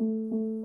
Música